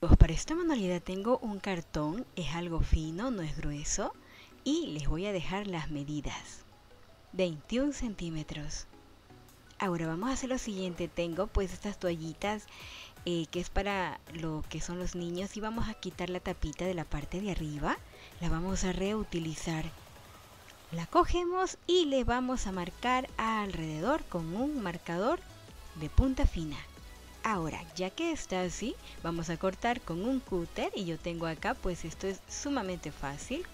Pues para esta manualidad tengo un cartón, es algo fino, no es grueso, y les voy a dejar las medidas. 21 centímetros. Ahora vamos a hacer lo siguiente, tengo pues estas toallitas eh, que es para lo que son los niños y vamos a quitar la tapita de la parte de arriba, la vamos a reutilizar. La cogemos y le vamos a marcar alrededor con un marcador de punta fina. Ahora, ya que está así, vamos a cortar con un cúter y yo tengo acá, pues esto es sumamente fácil.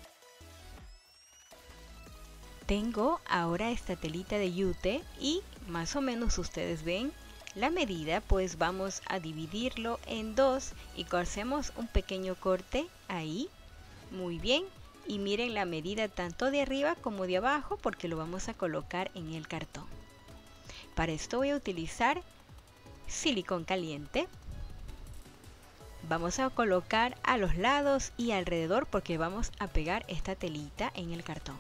Tengo ahora esta telita de yute y más o menos ustedes ven la medida, pues vamos a dividirlo en dos y hacemos un pequeño corte ahí. Muy bien. Y miren la medida tanto de arriba como de abajo porque lo vamos a colocar en el cartón. Para esto voy a utilizar silicón caliente. Vamos a colocar a los lados y alrededor porque vamos a pegar esta telita en el cartón.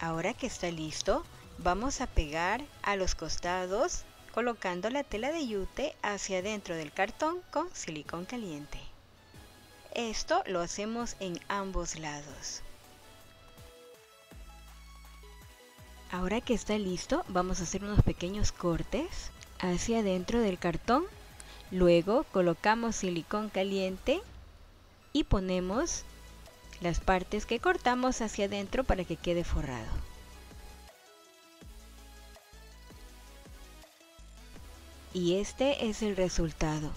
Ahora que está listo, vamos a pegar a los costados colocando la tela de yute hacia dentro del cartón con silicón caliente. Esto lo hacemos en ambos lados. Ahora que está listo, vamos a hacer unos pequeños cortes hacia adentro del cartón. Luego colocamos silicón caliente y ponemos las partes que cortamos hacia adentro para que quede forrado. Y este es el resultado.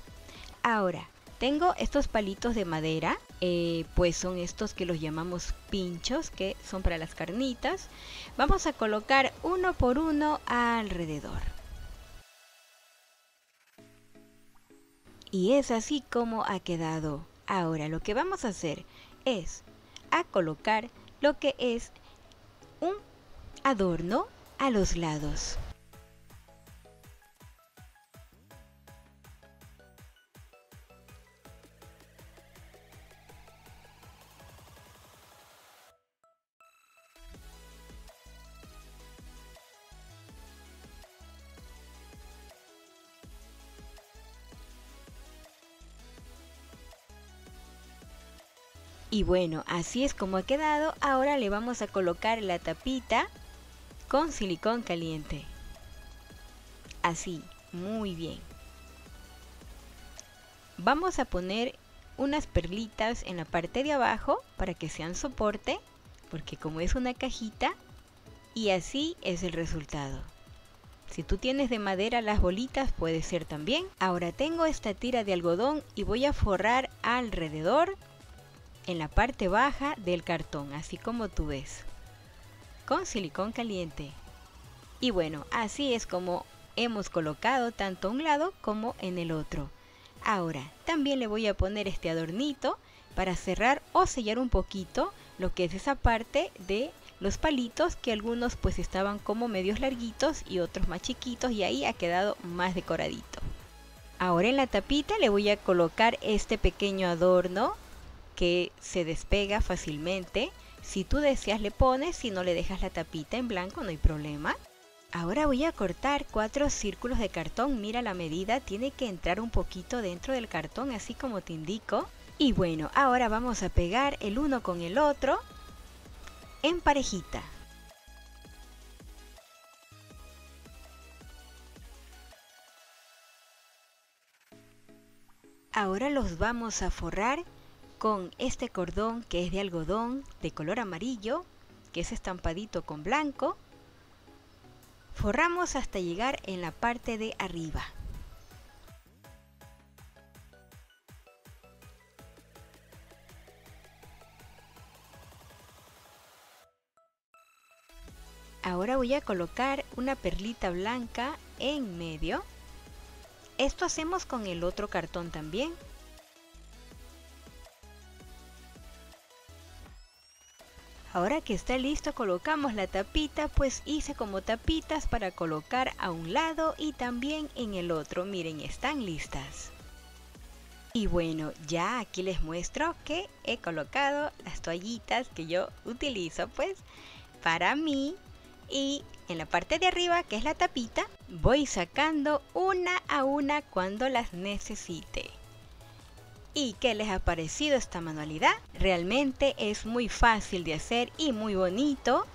Ahora, tengo estos palitos de madera, eh, pues son estos que los llamamos pinchos, que son para las carnitas. Vamos a colocar uno por uno alrededor. Y es así como ha quedado. Ahora lo que vamos a hacer es a colocar lo que es un adorno a los lados. Y bueno, así es como ha quedado. Ahora le vamos a colocar la tapita con silicón caliente. Así, muy bien. Vamos a poner unas perlitas en la parte de abajo para que sean soporte, porque como es una cajita, y así es el resultado. Si tú tienes de madera las bolitas puede ser también. Ahora tengo esta tira de algodón y voy a forrar alrededor en la parte baja del cartón, así como tú ves, con silicón caliente. Y bueno, así es como hemos colocado tanto un lado como en el otro. Ahora, también le voy a poner este adornito para cerrar o sellar un poquito lo que es esa parte de los palitos que algunos pues estaban como medios larguitos y otros más chiquitos y ahí ha quedado más decoradito. Ahora en la tapita le voy a colocar este pequeño adorno que se despega fácilmente. Si tú deseas le pones, si no le dejas la tapita en blanco no hay problema. Ahora voy a cortar cuatro círculos de cartón, mira la medida, tiene que entrar un poquito dentro del cartón así como te indico. Y bueno, ahora vamos a pegar el uno con el otro en parejita. Ahora los vamos a forrar con este cordón que es de algodón de color amarillo, que es estampadito con blanco. Forramos hasta llegar en la parte de arriba. Ahora voy a colocar una perlita blanca en medio. Esto hacemos con el otro cartón también. Ahora que está listo colocamos la tapita, pues hice como tapitas para colocar a un lado y también en el otro. Miren, están listas. Y bueno, ya aquí les muestro que he colocado las toallitas que yo utilizo pues para mí y en la parte de arriba, que es la tapita, voy sacando una a una cuando las necesite. ¿Y qué les ha parecido esta manualidad? Realmente es muy fácil de hacer y muy bonito